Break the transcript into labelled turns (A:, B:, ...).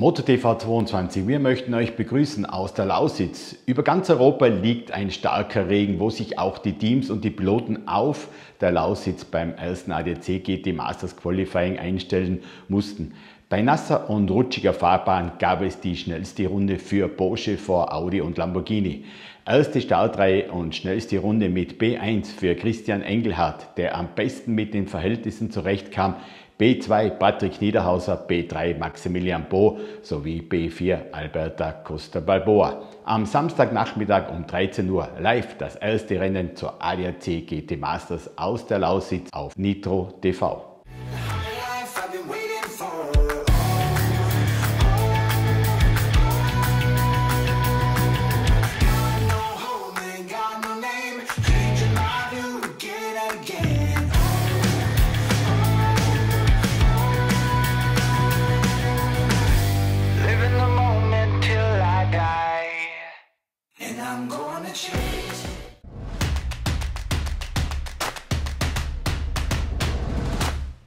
A: MotoTV 22, wir möchten euch begrüßen aus der Lausitz. Über ganz Europa liegt ein starker Regen, wo sich auch die Teams und die Piloten auf der Lausitz beim ersten ADAC GT Masters Qualifying einstellen mussten. Bei nasser und rutschiger Fahrbahn gab es die schnellste Runde für Porsche vor Audi und Lamborghini. Erste Startreihe und schnellste Runde mit B1 für Christian Engelhardt, der am besten mit den Verhältnissen zurechtkam. B2 Patrick Niederhauser, B3 Maximilian Bo sowie B4 Alberta Costa Balboa. Am Samstagnachmittag um 13 Uhr live das erste Rennen zur ADAC GT Masters aus der Lausitz auf Nitro TV. I'm gonna change